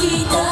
きた